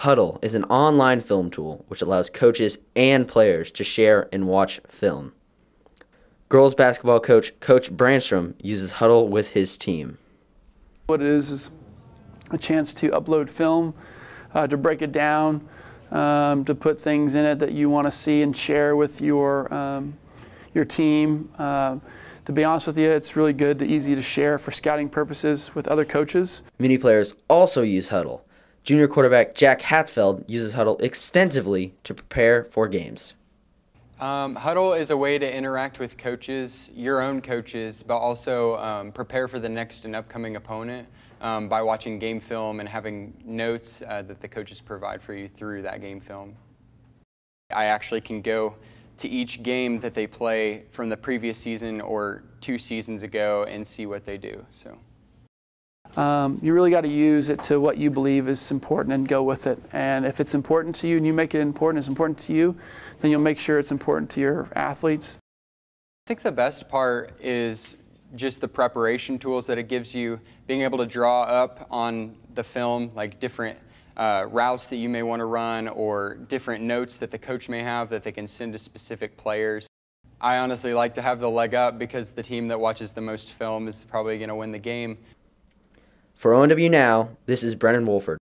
Hudl is an online film tool which allows coaches and players to share and watch film. Girls basketball coach Coach Branstrom uses Hudl with his team. What it is is a chance to upload film, uh, to break it down, um, to put things in it that you want to see and share with your um, your team. Uh, to be honest with you, it's really good, to, easy to share for scouting purposes with other coaches. Many players also use Hudl. Junior quarterback Jack Hatzfeld uses Hudl extensively to prepare for games. Um, Hudl is a way to interact with coaches, your own coaches, but also um, prepare for the next and upcoming opponent um, by watching game film and having notes uh, that the coaches provide for you through that game film. I actually can go to each game that they play from the previous season or two seasons ago and see what they do. So. Um, you really got to use it to what you believe is important and go with it. And if it's important to you and you make it important, it's important to you, then you'll make sure it's important to your athletes. I think the best part is just the preparation tools that it gives you, being able to draw up on the film like different uh, routes that you may want to run or different notes that the coach may have that they can send to specific players. I honestly like to have the leg up because the team that watches the most film is probably going to win the game. For ONW Now, this is Brennan Wolford.